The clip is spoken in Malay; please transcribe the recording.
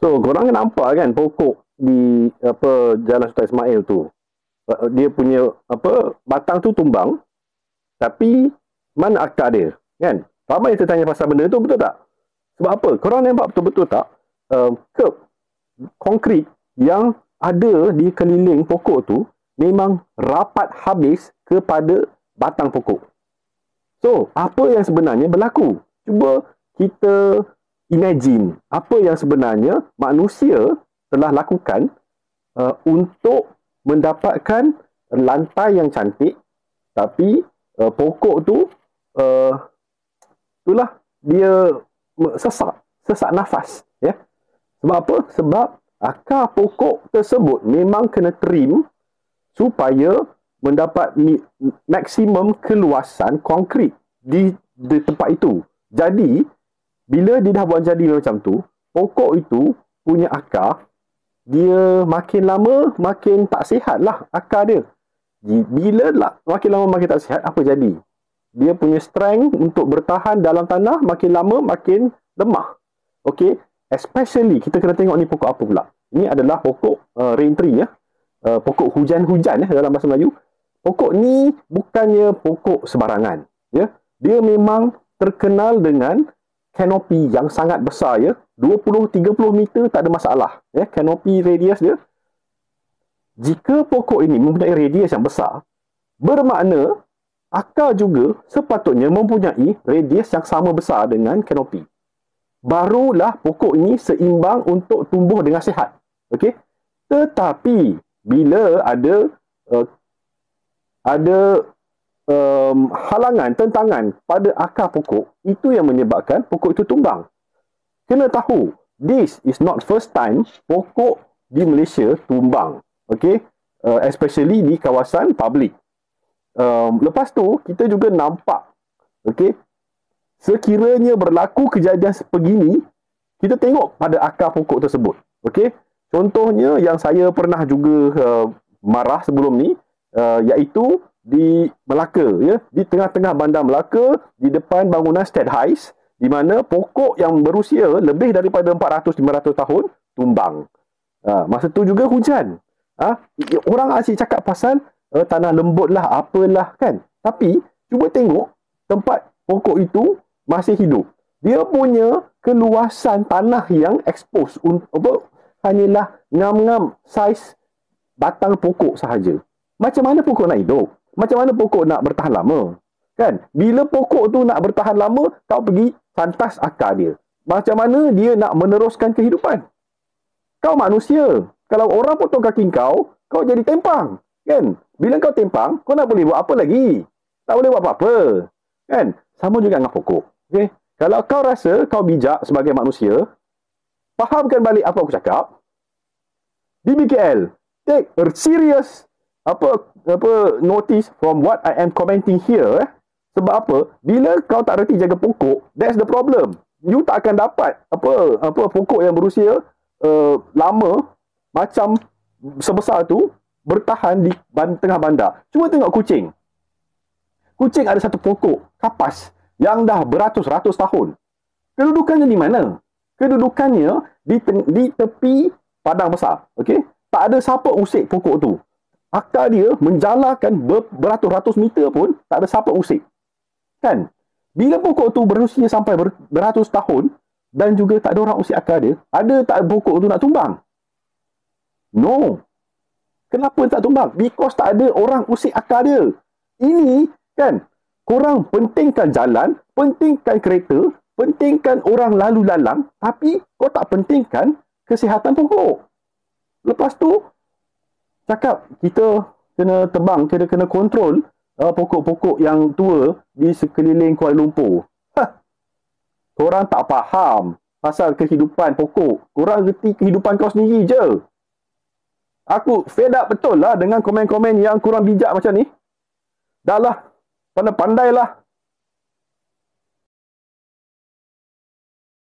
So, korang kan nampak kan pokok di apa Jalan Sultan Ismail tu. Uh, Dia punya apa batang tu tumbang. Tapi mana akar dia? Kan? Ramai yang tertanya pasal benda tu betul tak? Sebab apa? Korang nampak betul-betul tak? Uh, curb konkrit yang ada di keliling pokok tu memang rapat habis kepada batang pokok. So, apa yang sebenarnya berlaku? Cuba kita imagine apa yang sebenarnya manusia telah lakukan uh, untuk mendapatkan lantai yang cantik tapi uh, pokok tu uh, itulah dia sesak sesak nafas ya. Sebab apa? Sebab akar pokok tersebut memang kena trim supaya mendapat maksimum keluasan konkrit di, di tempat itu. Jadi bila dia dah buat jadi macam tu, pokok itu punya akar, dia makin lama makin tak sihat lah akar dia. Bila lah, makin lama makin tak sihat, apa jadi? Dia punya strength untuk bertahan dalam tanah makin lama makin lemah. Okay, especially kita kena tengok ni pokok apa pula. Ini adalah pokok uh, rain tree ya. Uh, pokok hujan-hujan ya dalam bahasa Melayu. Pokok ni bukannya pokok sebarangan. Ya, dia memang terkenal dengan kanopi yang sangat besar ya. 20-30 meter tak ada masalah ya. Kanopi radius dia jika pokok ini mempunyai radius yang besar bermakna akar juga sepatutnya mempunyai radius yang sama besar dengan kanopi barulah pokok ini seimbang untuk tumbuh dengan sihat okey? Tetapi bila ada uh, ada um, halangan, tentangan pada akar pokok, itu yang menyebabkan pokok itu tumbang. Kena tahu, this is not first time pokok di Malaysia tumbang. Okay? Uh, especially di kawasan public. Um, lepas tu, kita juga nampak, okay? sekiranya berlaku kejadian sebegini, kita tengok pada akar pokok tersebut. Okay? Contohnya yang saya pernah juga uh, marah sebelum ni, uh, iaitu di Melaka ya di tengah-tengah bandar Melaka di depan bangunan State Highs di mana pokok yang berusia lebih daripada 400 500 tahun tumbang. Ha, masa tu juga hujan. Ha, orang asyik cakap pasal uh, tanah lembut lah apalah kan. Tapi cuba tengok tempat pokok itu masih hidup. Dia punya keluasan tanah yang expose untuk hanyalah ngam-ngam saiz batang pokok sahaja. Macam mana pokok nak hidup? Macam mana pokok nak bertahan lama? Kan? Bila pokok tu nak bertahan lama, kau pergi santas akar dia. Macam mana dia nak meneruskan kehidupan? Kau manusia. Kalau orang potong kaki kau, kau jadi tempang. Kan? Bila kau tempang, kau nak boleh buat apa lagi? Tak boleh buat apa-apa. Kan? Sama juga dengan pokok. Okay? Kalau kau rasa kau bijak sebagai manusia, fahamkan balik apa aku cakap. Di BKL, take a serious apa apa notice from what I am commenting here eh? Sebab apa? Bila kau tak reti jaga pokok that's the problem. You tak akan dapat apa apa pokok yang berusia uh, lama macam sebesar tu bertahan di ban, tengah bandar. Cuba tengok kucing. Kucing ada satu pokok kapas yang dah beratus-ratus tahun. Kedudukannya di mana? Kedudukannya di di tepi padang besar okey? Tak ada siapa usik pokok tu akar dia menjalarkan ber, beratus-ratus meter pun tak ada siapa usik. Kan? Bila pokok tu berusia sampai ber, beratus tahun dan juga tak ada orang usik akar dia, ada tak pokok tu nak tumbang? No. Kenapa tak tumbang? Because tak ada orang usik akar dia. Ini kan, korang pentingkan jalan, pentingkan kereta, pentingkan orang lalu lalang, tapi kau tak pentingkan kesihatan pokok. Lepas tu, cakap kita kena tebang, kita kena kontrol uh, pokok-pokok yang tua di sekeliling Kuala Lumpur. Ha. Korang tak faham pasal kehidupan pokok. Korang reti kehidupan kau sendiri je. Aku fed up betul lah dengan komen-komen yang kurang bijak macam ni. Dah lah, pandai-pandailah